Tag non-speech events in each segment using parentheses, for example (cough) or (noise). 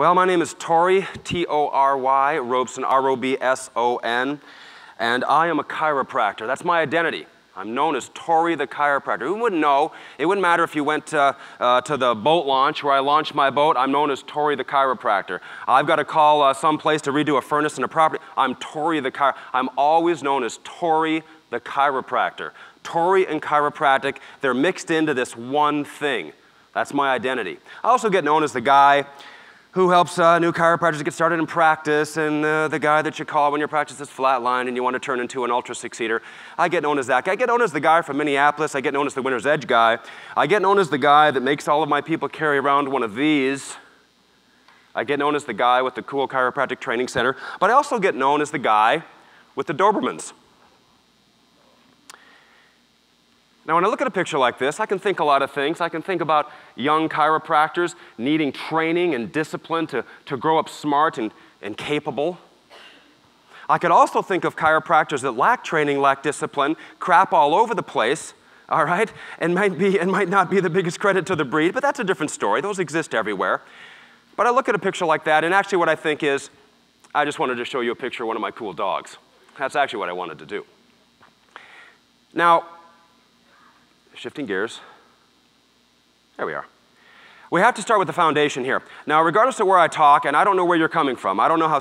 Well, my name is Tory, T O R Y, Robson, R O B S O N, and I am a chiropractor. That's my identity. I'm known as Tory the chiropractor. Who wouldn't know? It wouldn't matter if you went uh, uh, to the boat launch where I launched my boat. I'm known as Tory the chiropractor. I've got to call uh, some place to redo a furnace in a property. I'm Tory the chiro. I'm always known as Tory the chiropractor. Tory and chiropractic, they're mixed into this one thing. That's my identity. I also get known as the guy who helps uh, new chiropractors get started in practice, and uh, the guy that you call when your practice is flatline and you want to turn into an ultra succeeder. I get known as that guy. I get known as the guy from Minneapolis. I get known as the winner's edge guy. I get known as the guy that makes all of my people carry around one of these. I get known as the guy with the cool chiropractic training center, but I also get known as the guy with the Dobermans. Now, when I look at a picture like this, I can think a lot of things. I can think about young chiropractors needing training and discipline to, to grow up smart and, and capable. I could also think of chiropractors that lack training, lack discipline, crap all over the place, all right, and might, be, and might not be the biggest credit to the breed, but that's a different story. Those exist everywhere. But I look at a picture like that, and actually, what I think is I just wanted to show you a picture of one of my cool dogs. That's actually what I wanted to do. Now, shifting gears. There we are. We have to start with the foundation here. Now, regardless of where I talk, and I don't know where you're coming from, I don't know how,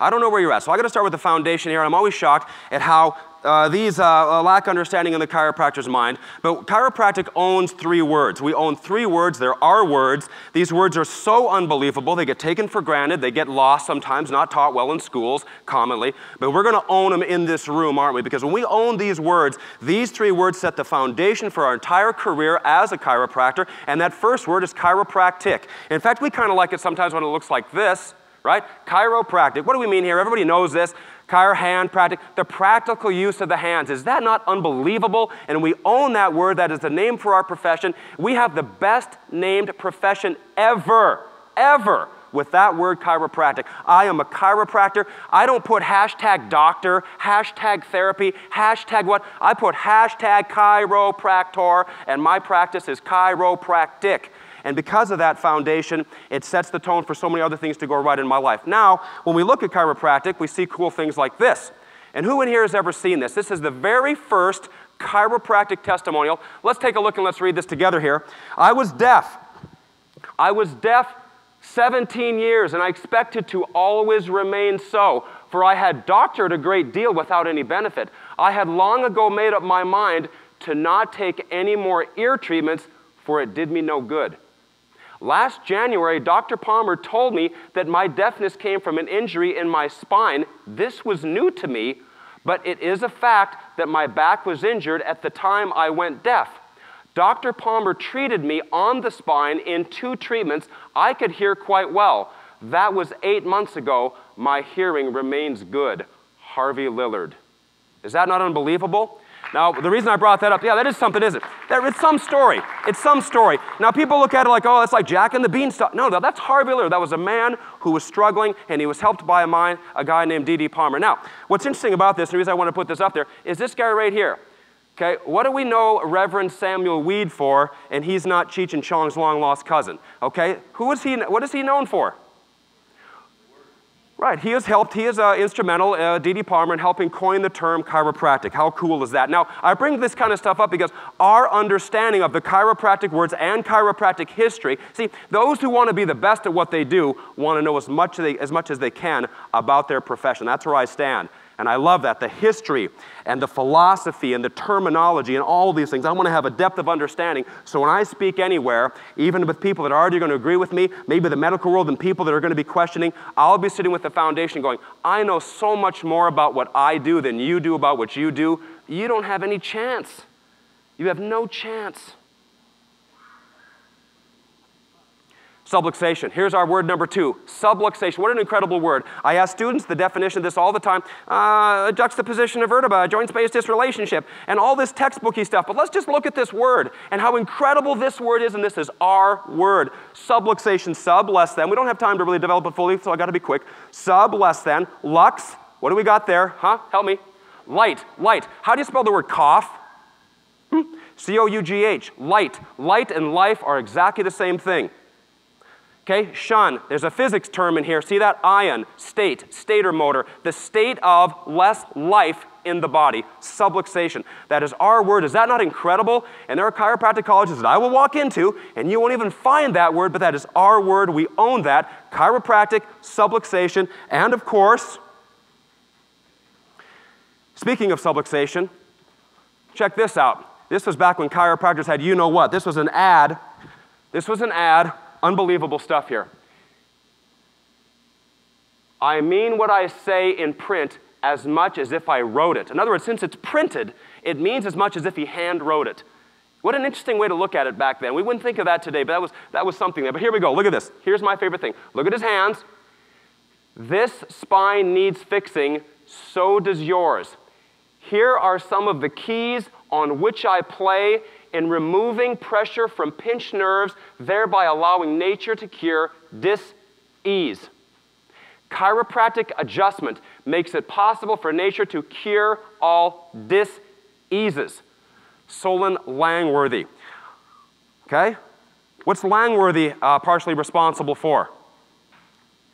I don't know where you're at. So I got to start with the foundation here. I'm always shocked at how uh, these uh, lack understanding in the chiropractor's mind. But chiropractic owns three words. We own three words. They're our words. These words are so unbelievable. They get taken for granted. They get lost sometimes, not taught well in schools commonly. But we're going to own them in this room, aren't we? Because when we own these words, these three words set the foundation for our entire career as a chiropractor. And that first word is chiropractic. In fact, we kind of like it sometimes when it looks like this right? Chiropractic. What do we mean here? Everybody knows this. Chiro, hand. The practical use of the hands. Is that not unbelievable? And we own that word. That is the name for our profession. We have the best named profession ever, ever with that word chiropractic. I am a chiropractor. I don't put hashtag doctor, hashtag therapy, hashtag what? I put hashtag chiropractor, and my practice is chiropractic. And because of that foundation, it sets the tone for so many other things to go right in my life. Now, when we look at chiropractic, we see cool things like this. And who in here has ever seen this? This is the very first chiropractic testimonial. Let's take a look and let's read this together here. I was deaf. I was deaf 17 years, and I expected to always remain so, for I had doctored a great deal without any benefit. I had long ago made up my mind to not take any more ear treatments, for it did me no good. Last January, Dr. Palmer told me that my deafness came from an injury in my spine. This was new to me, but it is a fact that my back was injured at the time I went deaf. Dr. Palmer treated me on the spine in two treatments. I could hear quite well. That was eight months ago. My hearing remains good. Harvey Lillard. Is that not unbelievable? Now, the reason I brought that up, yeah, that is something, isn't it? That, it's some story. It's some story. Now, people look at it like, oh, that's like Jack and the Beanstalk. No, no, that's Harvey Lillard. That was a man who was struggling, and he was helped by a, mind, a guy named D.D. Palmer. Now, what's interesting about this, and the reason I want to put this up there, is this guy right here. Okay, what do we know Reverend Samuel Weed for, and he's not Cheech and Chong's long lost cousin? Okay, who is he, what is he known for? Right, he has helped, he is uh, instrumental, uh, D.D. Palmer, in helping coin the term chiropractic. How cool is that? Now, I bring this kind of stuff up because our understanding of the chiropractic words and chiropractic history, see, those who want to be the best at what they do want to know as much, they, as much as they can about their profession. That's where I stand. And I love that. The history and the philosophy and the terminology and all these things. I want to have a depth of understanding. So when I speak anywhere, even with people that are already going to agree with me, maybe the medical world and people that are going to be questioning, I'll be sitting with the foundation going, I know so much more about what I do than you do about what you do. You don't have any chance. You have no chance. Subluxation. Here's our word number two subluxation. What an incredible word. I ask students the definition of this all the time uh, juxtaposition of vertebra, joint space disrelationship, and all this textbooky stuff. But let's just look at this word and how incredible this word is, and this is our word. Subluxation, sub, less than. We don't have time to really develop it fully, so I got to be quick. Sub, less than. Lux, what do we got there? Huh? Help me. Light, light. How do you spell the word cough? Hmm. C O U G H, light. Light and life are exactly the same thing. Okay, shun. There's a physics term in here. See that? Ion, state, stator motor. The state of less life in the body, subluxation. That is our word. Is that not incredible? And there are chiropractic colleges that I will walk into, and you won't even find that word, but that is our word. We own that. Chiropractic, subluxation, and of course, speaking of subluxation, check this out. This was back when chiropractors had you know what. This was an ad. This was an ad Unbelievable stuff here. I mean what I say in print as much as if I wrote it. In other words, since it's printed, it means as much as if he hand wrote it. What an interesting way to look at it back then. We wouldn't think of that today, but that was, that was something there. But here we go. Look at this. Here's my favorite thing. Look at his hands. This spine needs fixing, so does yours. Here are some of the keys on which I play in removing pressure from pinched nerves, thereby allowing nature to cure dis-ease. Chiropractic adjustment makes it possible for nature to cure all dis-eases. Solon Langworthy. Okay? What's Langworthy uh, partially responsible for?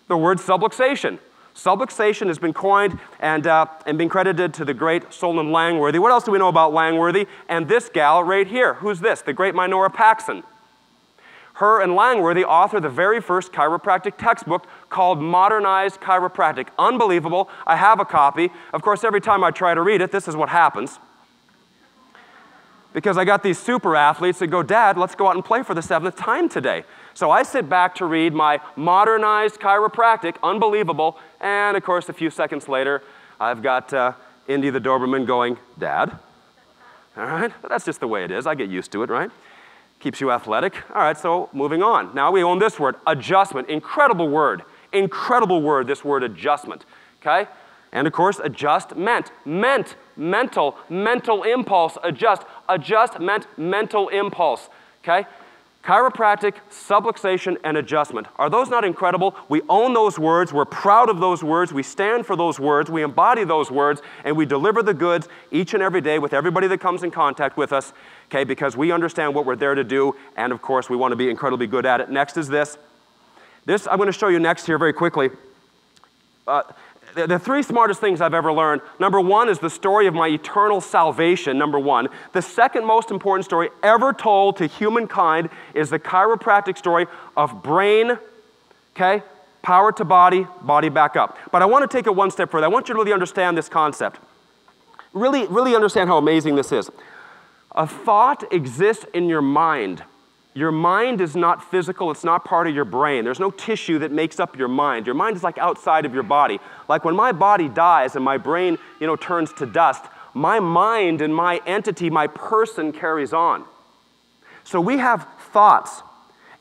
The word subluxation. Subluxation has been coined and, uh, and been credited to the great Solon Langworthy. What else do we know about Langworthy? And this gal right here. Who's this? The great Minora Paxson. Her and Langworthy authored the very first chiropractic textbook called Modernized Chiropractic. Unbelievable. I have a copy. Of course, every time I try to read it, this is what happens. Because I got these super athletes that go, Dad, let's go out and play for the seventh time today. So I sit back to read my modernized chiropractic, unbelievable, and of course, a few seconds later, I've got uh, Indy the Doberman going, Dad. All right, that's just the way it is. I get used to it, right? Keeps you athletic. All right, so moving on. Now we own this word, adjustment. Incredible word. Incredible word, this word adjustment. Okay? And of course, adjust meant. Meant, mental, mental impulse, adjust. Adjust meant mental impulse. Okay? Chiropractic, subluxation, and adjustment. Are those not incredible? We own those words, we're proud of those words, we stand for those words, we embody those words, and we deliver the goods each and every day with everybody that comes in contact with us, okay, because we understand what we're there to do, and of course, we want to be incredibly good at it. Next is this. This I'm going to show you next here very quickly. Uh, the three smartest things I've ever learned number one is the story of my eternal salvation, number one. The second most important story ever told to humankind is the chiropractic story of brain, okay, power to body, body back up. But I want to take it one step further. I want you to really understand this concept. Really, really understand how amazing this is. A thought exists in your mind. Your mind is not physical, it's not part of your brain. There's no tissue that makes up your mind. Your mind is like outside of your body. Like when my body dies and my brain, you know, turns to dust, my mind and my entity, my person carries on. So we have thoughts.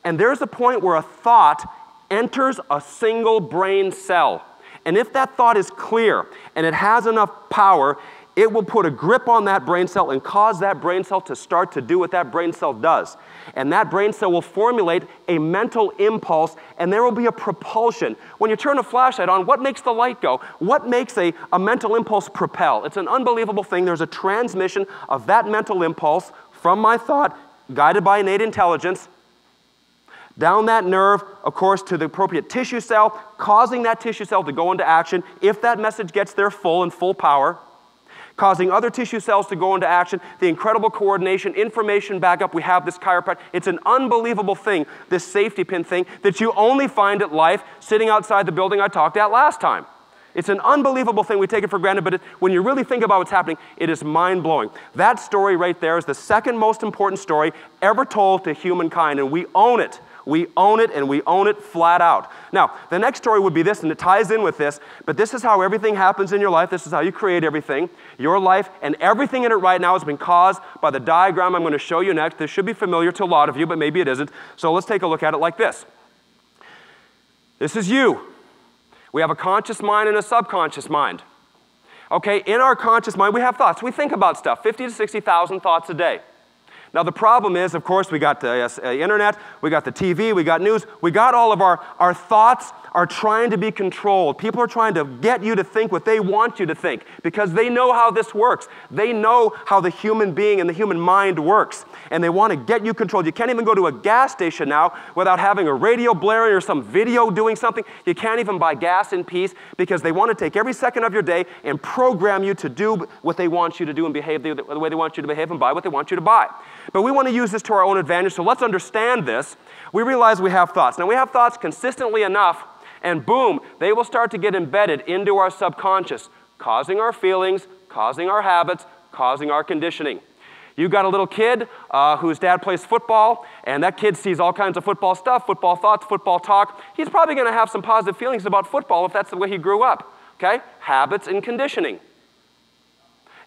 And there's a point where a thought enters a single brain cell. And if that thought is clear and it has enough power, it will put a grip on that brain cell and cause that brain cell to start to do what that brain cell does. And that brain cell will formulate a mental impulse, and there will be a propulsion. When you turn a flashlight on, what makes the light go? What makes a, a mental impulse propel? It's an unbelievable thing. There's a transmission of that mental impulse from my thought, guided by innate intelligence, down that nerve, of course, to the appropriate tissue cell, causing that tissue cell to go into action if that message gets there full and full power causing other tissue cells to go into action, the incredible coordination, information backup. We have this chiropractic. It's an unbelievable thing, this safety pin thing, that you only find at life sitting outside the building I talked at last time. It's an unbelievable thing. We take it for granted, but it, when you really think about what's happening, it is mind blowing. That story right there is the second most important story ever told to humankind, and we own it. We own it and we own it flat out. Now, the next story would be this, and it ties in with this, but this is how everything happens in your life. This is how you create everything. Your life and everything in it right now has been caused by the diagram I'm going to show you next. This should be familiar to a lot of you, but maybe it isn't. So let's take a look at it like this. This is you. We have a conscious mind and a subconscious mind. Okay, in our conscious mind, we have thoughts. We think about stuff, 50 to 60,000 thoughts a day. Now, the problem is, of course, we got the uh, internet, we got the TV, we got news, we got all of our, our thoughts are trying to be controlled. People are trying to get you to think what they want you to think because they know how this works. They know how the human being and the human mind works. And they want to get you controlled. You can't even go to a gas station now without having a radio blaring or some video doing something. You can't even buy gas in peace because they want to take every second of your day and program you to do what they want you to do and behave the, the way they want you to behave and buy what they want you to buy. But we want to use this to our own advantage, so let's understand this. We realize we have thoughts. Now, we have thoughts consistently enough and boom, they will start to get embedded into our subconscious, causing our feelings, causing our habits, causing our conditioning. You've got a little kid uh, whose dad plays football, and that kid sees all kinds of football stuff, football thoughts, football talk. He's probably going to have some positive feelings about football if that's the way he grew up. Okay? Habits and conditioning.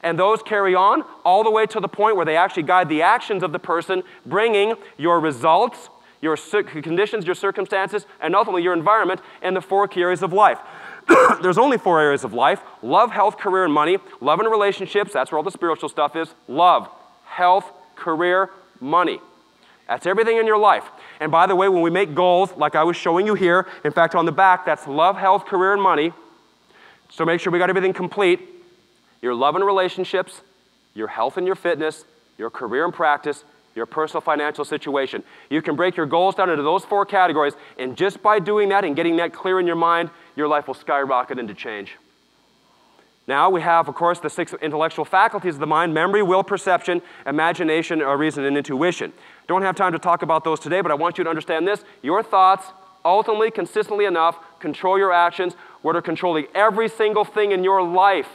And those carry on all the way to the point where they actually guide the actions of the person, bringing your results, your conditions, your circumstances, and ultimately your environment and the four key areas of life. (coughs) There's only four areas of life love, health, career, and money. Love and relationships, that's where all the spiritual stuff is. Love, health, career, money. That's everything in your life. And by the way, when we make goals, like I was showing you here, in fact, on the back, that's love, health, career, and money. So make sure we got everything complete. Your love and relationships, your health and your fitness, your career and practice, your personal financial situation. You can break your goals down into those four categories, and just by doing that and getting that clear in your mind, your life will skyrocket into change. Now we have, of course, the six intellectual faculties of the mind memory, will, perception, imagination, uh, reason, and intuition. Don't have time to talk about those today, but I want you to understand this. Your thoughts, ultimately, consistently enough, control your actions, what are controlling every single thing in your life.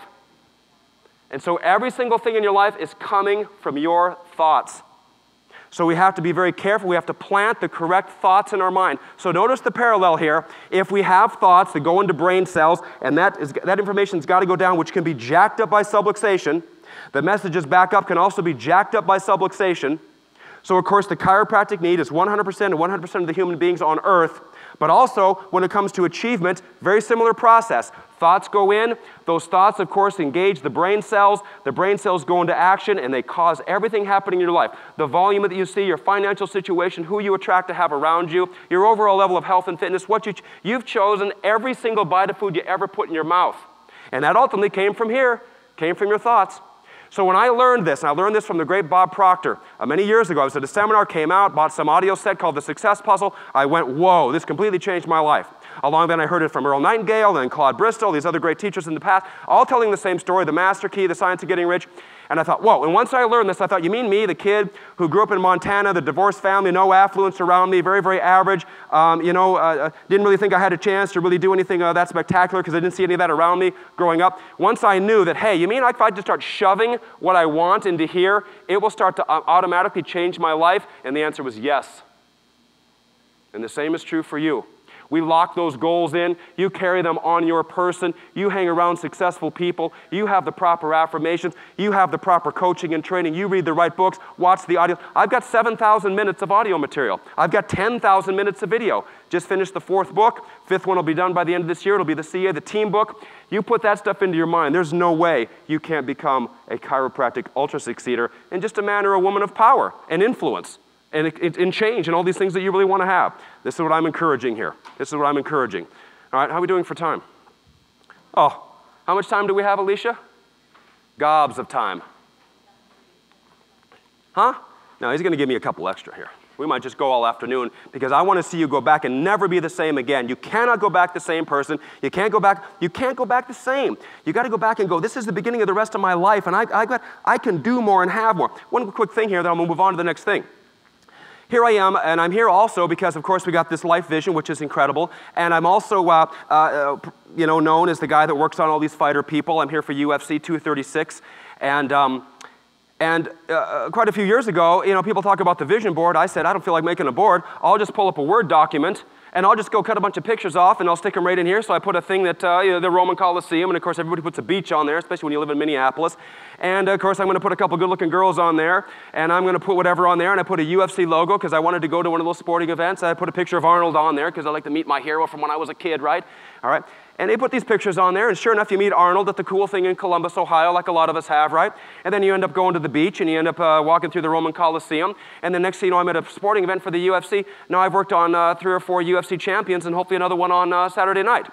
And so every single thing in your life is coming from your thoughts. So we have to be very careful. We have to plant the correct thoughts in our mind. So notice the parallel here. If we have thoughts that go into brain cells, and that, is, that information's got to go down, which can be jacked up by subluxation, the messages back up can also be jacked up by subluxation. So, of course, the chiropractic need is 100% and 100% of the human beings on earth but also, when it comes to achievement, very similar process. Thoughts go in. Those thoughts, of course, engage the brain cells. The brain cells go into action and they cause everything happening in your life. The volume that you see, your financial situation, who you attract to have around you, your overall level of health and fitness, what you ch- you've chosen every single bite of food you ever put in your mouth. And that ultimately came from here, came from your thoughts. So when I learned this, and I learned this from the great Bob Proctor uh, many years ago, I was at a seminar, came out, bought some audio set called The Success Puzzle. I went, whoa, this completely changed my life. Along then, I heard it from Earl Nightingale, then Claude Bristol, these other great teachers in the past, all telling the same story the master key, the science of getting rich. And I thought, whoa. And once I learned this, I thought, you mean me, the kid who grew up in Montana, the divorced family, no affluence around me, very, very average, um, you know, uh, uh didn't really think I had a chance to really do anything uh, that spectacular because I didn't see any of that around me growing up. Once I knew that, hey, you mean if I just start shoving what I want into here, it will start to uh, automatically change my life? And the answer was yes. And the same is true for you. We lock those goals in. You carry them on your person. You hang around successful people. You have the proper affirmations. You have the proper coaching and training. You read the right books, watch the audio. I've got 7,000 minutes of audio material. I've got 10,000 minutes of video. Just finished the fourth book. Fifth one will be done by the end of this year. It'll be the CA, the team book. You put that stuff into your mind. There's no way you can't become a chiropractic ultra succeeder and just a man or a woman of power and influence and, and change and all these things that you really want to have. This is what I'm encouraging here. This is what I'm encouraging. All right, how are we doing for time? Oh, how much time do we have, Alicia? Gobs of time. Huh? No, he's going to give me a couple extra here. We might just go all afternoon because I want to see you go back and never be the same again. You cannot go back the same person. You can't go back. You can't go back the same. You got to go back and go. This is the beginning of the rest of my life, and I, I got. I can do more and have more. One quick thing here, then I'm going to move on to the next thing here I am, and I'm here also because, of course, we got this life vision, which is incredible. And I'm also, uh, uh, uh you know, known as the guy that works on all these fighter people. I'm here for UFC 236, and. Um, and uh, uh, quite a few years ago, you know, people talk about the vision board. I said, I don't feel like making a board. I'll just pull up a Word document and I'll just go cut a bunch of pictures off and I'll stick them right in here. So I put a thing that, uh, you know, the Roman Colosseum, and of course everybody puts a beach on there, especially when you live in Minneapolis. And of course I'm to put a couple good looking girls on there, and I'm to put whatever on there, and I put a UFC logo because I wanted to go to one of those sporting events. I put a picture of Arnold on there because I like to meet my hero from when I was a kid, right? All right. And they put these pictures on there, and sure enough, you meet Arnold at the cool thing in Columbus, Ohio, like a lot of us have, right? And then you end up going to the beach, and you end up uh, walking through the Roman Coliseum. And the next thing you know, I'm at a sporting event for the UFC. Now I've worked on uh, three or four UFC champions, and hopefully another one on uh, Saturday night.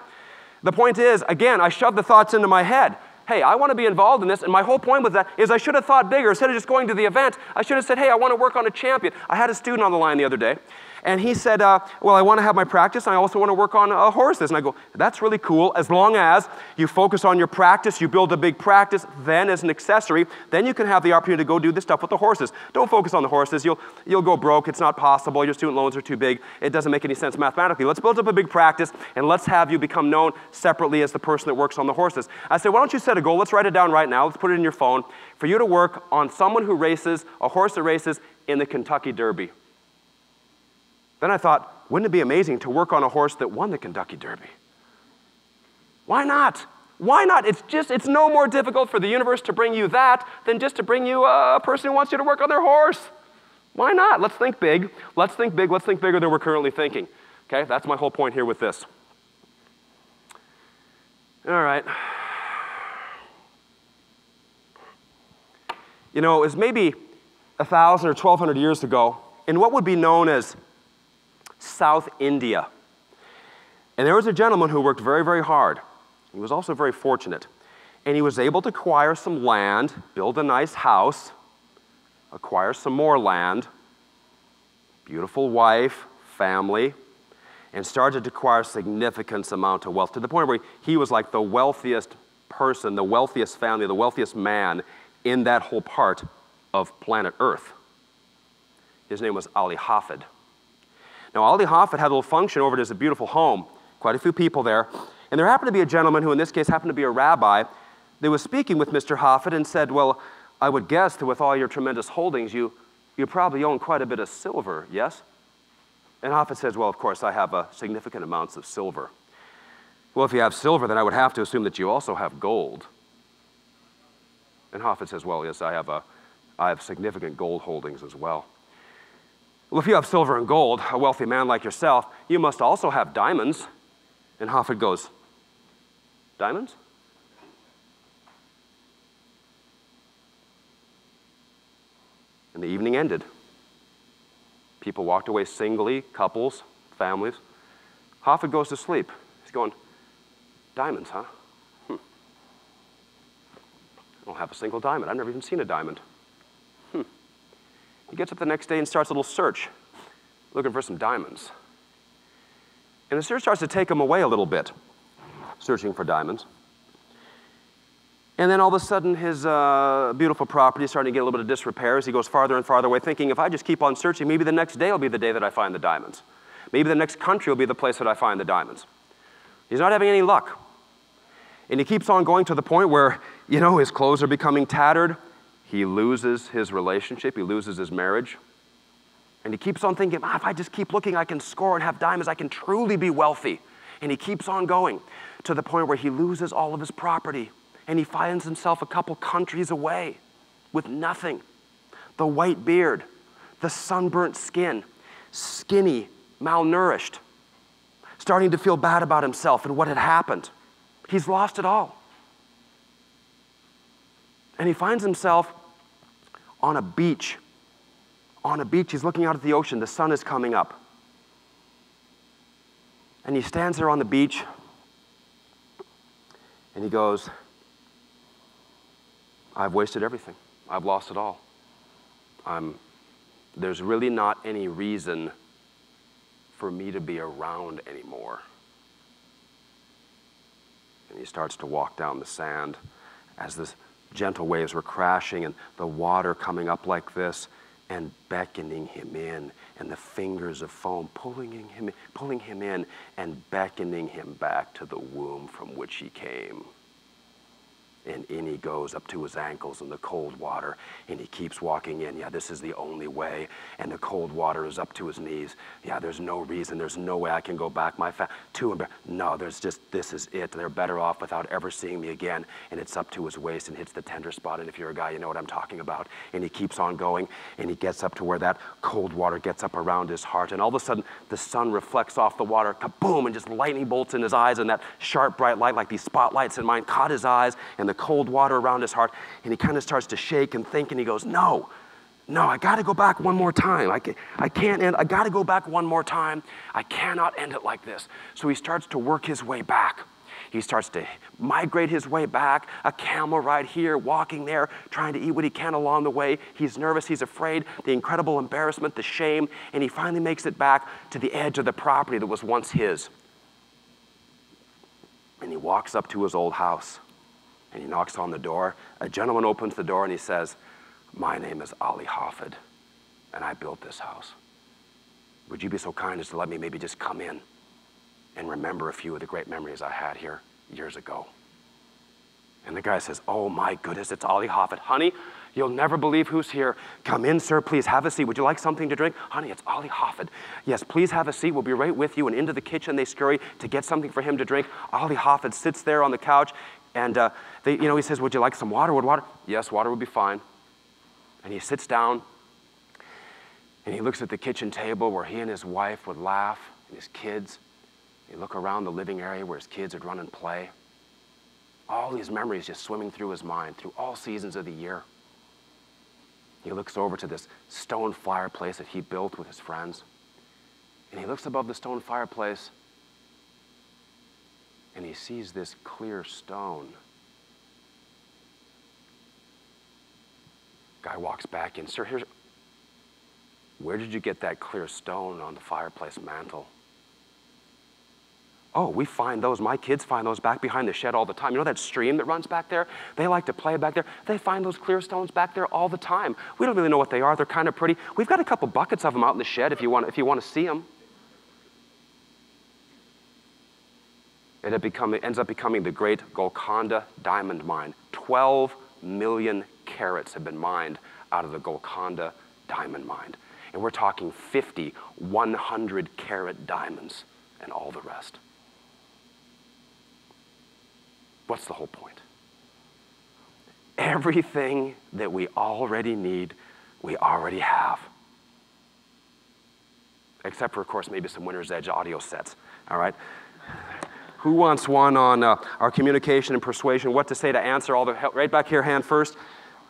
The point is, again, I shoved the thoughts into my head. Hey, I want to be involved in this, and my whole point with that is I should have thought bigger. Instead of just going to the event, I should have said, hey, I want to work on a champion. I had a student on the line the other day, and he said, uh, Well, I want to have my practice, and I also want to work on uh, horses. And I go, That's really cool, as long as you focus on your practice, you build a big practice, then as an accessory, then you can have the opportunity to go do this stuff with the horses. Don't focus on the horses, you'll, you'll go broke, it's not possible, your student loans are too big, it doesn't make any sense mathematically. Let's build up a big practice, and let's have you become known separately as the person that works on the horses. I said, Why don't you set a goal? Let's write it down right now, let's put it in your phone, for you to work on someone who races, a horse that races in the Kentucky Derby. Then I thought, wouldn't it be amazing to work on a horse that won the Kentucky Derby? Why not? Why not? It's just, it's no more difficult for the universe to bring you that than just to bring you a person who wants you to work on their horse. Why not? Let's think big. Let's think big. Let's think bigger than we're currently thinking. Okay, that's my whole point here with this. All right. You know, it was maybe a thousand or twelve hundred years ago, in what would be known as South India. And there was a gentleman who worked very, very hard. He was also very fortunate. And he was able to acquire some land, build a nice house, acquire some more land, beautiful wife, family, and started to acquire significant amount of wealth to the point where he was like the wealthiest person, the wealthiest family, the wealthiest man in that whole part of planet Earth. His name was Ali Hafid. Now, Ali Hafid had a little function over there. at his beautiful home, quite a few people there. And there happened to be a gentleman who, in this case, happened to be a rabbi that was speaking with Mr. Hafid and said, Well, I would guess that with all your tremendous holdings, you, you probably own quite a bit of silver, yes? And Hafid says, Well, of course, I have uh, significant amounts of silver. Well, if you have silver, then I would have to assume that you also have gold. And Hafid says, Well, yes, I have, a, I have significant gold holdings as well. Well, if you have silver and gold, a wealthy man like yourself, you must also have diamonds. And Hafid goes, Diamonds? And the evening ended. People walked away singly, couples, families. Hafid goes to sleep. He's going, Diamonds, huh? Hmm. I don't have a single diamond. I've never even seen a diamond. He gets up the next day and starts a little search, looking for some diamonds. And the search starts to take him away a little bit, searching for diamonds. And then all of a sudden, his uh, beautiful property is starting to get a little bit of disrepair as he goes farther and farther away, thinking if I just keep on searching, maybe the next day will be the day that I find the diamonds. Maybe the next country will be the place that I find the diamonds. He's not having any luck. And he keeps on going to the point where, you know, his clothes are becoming tattered, he loses his relationship, he loses his marriage. And he keeps on thinking, ah, if I just keep looking, I can score and have diamonds, I can truly be wealthy. And he keeps on going to the point where he loses all of his property and he finds himself a couple countries away with nothing. The white beard, the sunburnt skin, skinny, malnourished, starting to feel bad about himself and what had happened. He's lost it all. And he finds himself on a beach. On a beach, he's looking out at the ocean. The sun is coming up. And he stands there on the beach and he goes, I've wasted everything. I've lost it all. I'm, there's really not any reason for me to be around anymore. And he starts to walk down the sand as this gentle waves were crashing and the water coming up like this and beckoning him in and the fingers of foam pulling him, pulling him in and beckoning him back to the womb from which he came. And in he goes up to his ankles in the cold water, and he keeps walking in. Yeah, this is the only way. And the cold water is up to his knees. Yeah, there's no reason. There's no way I can go back. My fa- to him. No, there's just this is it. They're better off without ever seeing me again. And it's up to his waist and hits the tender spot. And if you're a guy, you know what I'm talking about. And he keeps on going, and he gets up to where that cold water gets up around his heart. And all of a sudden, the sun reflects off the water, kaboom, and just lightning bolts in his eyes, and that sharp, bright light, like these spotlights in mine, caught his eyes. And the the cold water around his heart, and he kind of starts to shake and think, and he goes, No, no, I got to go back one more time. I, can, I can't end, I got to go back one more time. I cannot end it like this. So he starts to work his way back. He starts to migrate his way back, a camel ride here, walking there, trying to eat what he can along the way. He's nervous, he's afraid, the incredible embarrassment, the shame, and he finally makes it back to the edge of the property that was once his. And he walks up to his old house and he knocks on the door. A gentleman opens the door and he says, My name is Ali Hafid, and I built this house. Would you be so kind as to let me maybe just come in and remember a few of the great memories I had here years ago? And the guy says, Oh my goodness, it's Ali Hafid. Honey, you'll never believe who's here. Come in, sir, please have a seat. Would you like something to drink? Honey, it's Ali Hafid. Yes, please have a seat. We'll be right with you. And into the kitchen they scurry to get something for him to drink. Ali Hafid sits there on the couch. And uh, they, you know, he says, Would you like some water? Would water? Yes, water would be fine. And he sits down and he looks at the kitchen table where he and his wife would laugh and his kids. He look around the living area where his kids would run and play. All these memories just swimming through his mind through all seasons of the year. He looks over to this stone fireplace that he built with his friends. And he looks above the stone fireplace and he sees this clear stone. Guy walks back in. Sir, here's. Where did you get that clear stone on the fireplace mantle? Oh, we find those. My kids find those back behind the shed all the time. You know that stream that runs back there? They like to play back there. They find those clear stones back there all the time. We don't really know what they are. They're kind of pretty. We've got a couple buckets of them out in the shed if you want, if you want to see them. It, become, it ends up becoming the great Golconda diamond mine. 12 million carats have been mined out of the Golconda diamond mine. And we're talking 50, 100 carat diamonds and all the rest. What's the whole point? Everything that we already need, we already have. Except for, of course, maybe some Winner's Edge audio sets. All right? Who wants one on uh, our communication and persuasion? What to say to answer all the help? Right back here, hand first.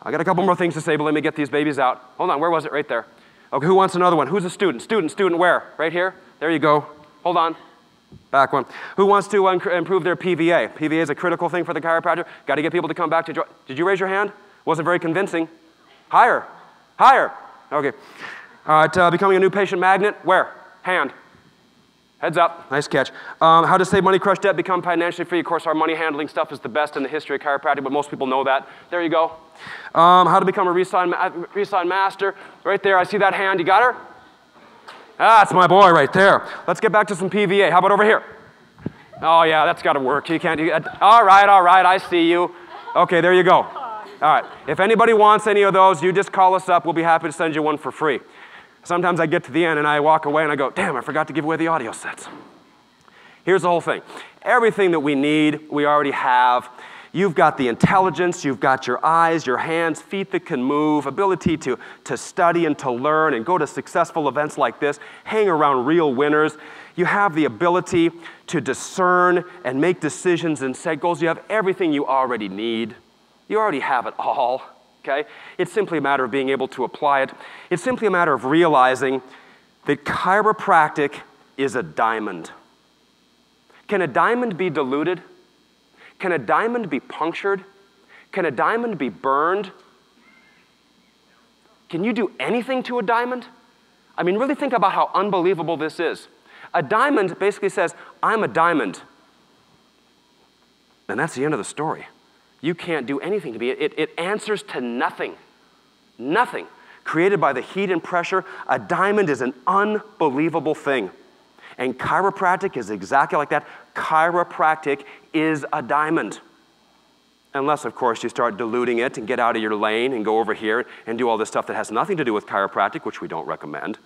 I got a couple more things to say, but let me get these babies out. Hold on, where was it? Right there. Okay, who wants another one? Who's a student? Student, student, where? Right here? There you go. Hold on. Back one. Who wants to improve their PVA? PVA is a critical thing for the chiropractor. Got to get people to come back to join. Did you raise your hand? Wasn't very convincing. Higher. Higher. Okay. All right, uh, becoming a new patient magnet. Where? Hand. Heads up, nice catch. Um, how to save money, crush debt, become financially free. Of course, our money handling stuff is the best in the history of chiropractic, but most people know that. There you go. Um, how to become a resign, resign master. Right there, I see that hand. You got her? That's my boy right there. Let's get back to some PVA. How about over here? Oh, yeah, that's got to work. You can't do that. All right, all right, I see you. Okay, there you go. All right, if anybody wants any of those, you just call us up. We'll be happy to send you one for free. Sometimes I get to the end and I walk away and I go, damn, I forgot to give away the audio sets. Here's the whole thing everything that we need, we already have. You've got the intelligence, you've got your eyes, your hands, feet that can move, ability to, to study and to learn and go to successful events like this, hang around real winners. You have the ability to discern and make decisions and set goals. You have everything you already need. You already have it all okay? It's simply a matter of being able to apply it. It's simply a matter of realizing that chiropractic is a diamond. Can a diamond be diluted? Can a diamond be punctured? Can a diamond be burned? Can you do anything to a diamond? I mean, really think about how unbelievable this is. A diamond basically says, I'm a diamond. And that's the end of the story. You can't do anything to me. It, it answers to nothing. Nothing. Created by the heat and pressure, a diamond is an unbelievable thing. And chiropractic is exactly like that. Chiropractic is a diamond. Unless, of course, you start diluting it and get out of your lane and go over here and do all this stuff that has nothing to do with chiropractic, which we don't recommend.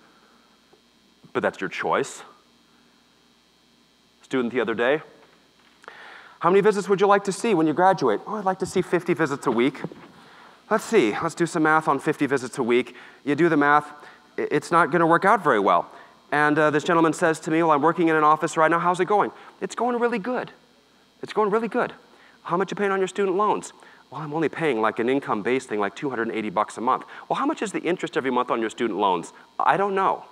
But that's your choice. Student the other day, how many visits would you like to see when you graduate? Oh, I'd like to see 50 visits a week. Let's see, let's do some math on 50 visits a week. You do the math, it's not going to work out very well. And uh, this gentleman says to me, Well, I'm working in an office right now. How's it going? It's going really good. It's going really good. How much are you paying on your student loans? Well, I'm only paying like an income-based thing, like 280 bucks a month. Well, how much is the interest every month on your student loans? I don't know.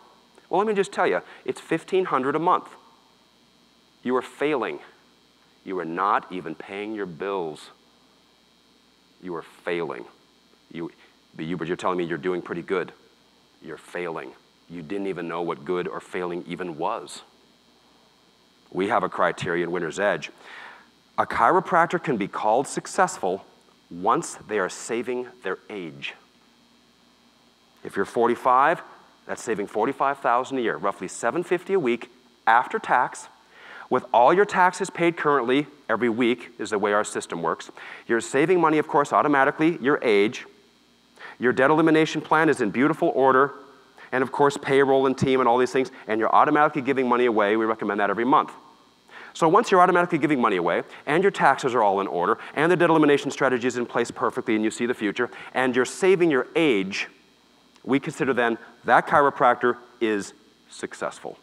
Well, let me just tell you, it's 1500 a month. You are failing. You are not even paying your bills. You are failing. You, but, you, but you're telling me you're doing pretty good. You're failing. You didn't even know what good or failing even was. We have a criteria in Winner's Edge. A chiropractor can be called successful once they are saving their age. If you're 45, that's saving 45,000 a year, roughly 750 a week after tax. With all your taxes paid currently every week is the way our system works. You're saving money, of course, automatically, your age. Your debt elimination plan is in beautiful order, and of course, payroll and team and all these things, and you're automatically giving money away. We recommend that every month. So once you're automatically giving money away, and your taxes are all in order, and the debt elimination strategy is in place perfectly, and you see the future, and you're saving your age, we consider then that chiropractor is successful.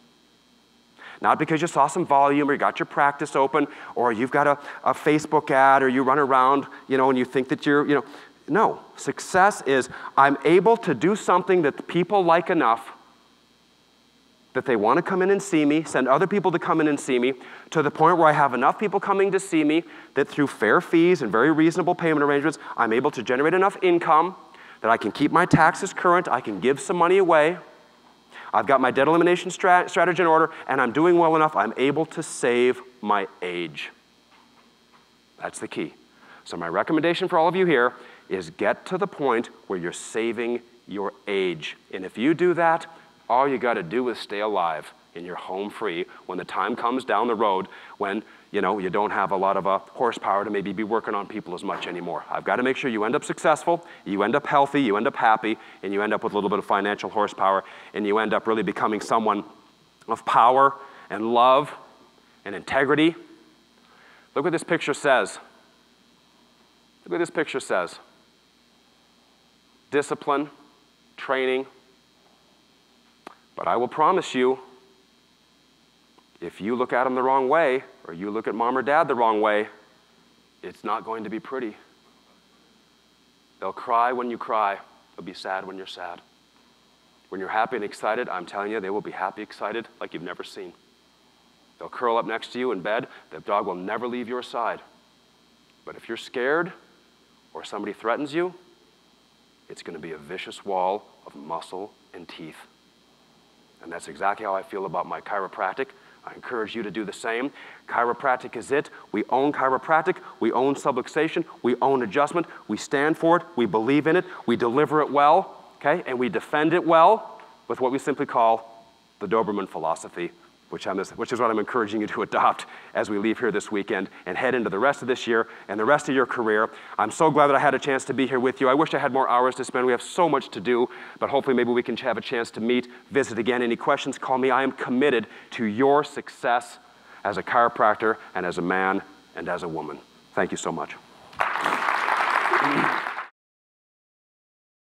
Not because you saw some volume or you got your practice open or you've got a, a Facebook ad or you run around, you know, and you think that you're, you know, no, success is I'm able to do something that people like enough that they want to come in and see me, send other people to come in and see me, to the point where I have enough people coming to see me that through fair fees and very reasonable payment arrangements, I'm able to generate enough income that I can keep my taxes current, I can give some money away. I've got my debt elimination strat- strategy in order, and I'm doing well enough, I'm able to save my age. That's the key. So, my recommendation for all of you here is get to the point where you're saving your age. And if you do that, all you got to do is stay alive and you're home free when the time comes down the road when you know you don't have a lot of uh, horsepower to maybe be working on people as much anymore. I've got to make sure you end up successful you end up healthy you end up happy and you end up with a little bit of financial horsepower and you end up really becoming someone of power and love and integrity. Look what this picture says. Look what this picture says. Discipline, training. But I will promise you, if you look at them the wrong way, or you look at mom or dad the wrong way, it's not going to be pretty. They'll cry when you cry, they'll be sad when you're sad. When you're happy and excited, I'm telling you, they will be happy, excited like you've never seen. They'll curl up next to you in bed. The dog will never leave your side. But if you're scared or somebody threatens you, it's going to be a vicious wall of muscle and teeth. And that's exactly how I feel about my chiropractic. I encourage you to do the same. Chiropractic is it. We own chiropractic. We own subluxation. We own adjustment. We stand for it. We believe in it. We deliver it well, okay? And we defend it well with what we simply call the Doberman philosophy which, I'm, which is what I'm encouraging you to (laughs) adopt as we leave here this weekend and head into the rest of this year and the rest of your career. I'm so glad that I had a chance to be here with you. I wish I had more hours to spend. We have so much to do, but hopefully maybe we can have a chance to meet, visit again. Any questions, call me. I am committed to your success as a chiropractor and as a man and as a woman. Thank you so much.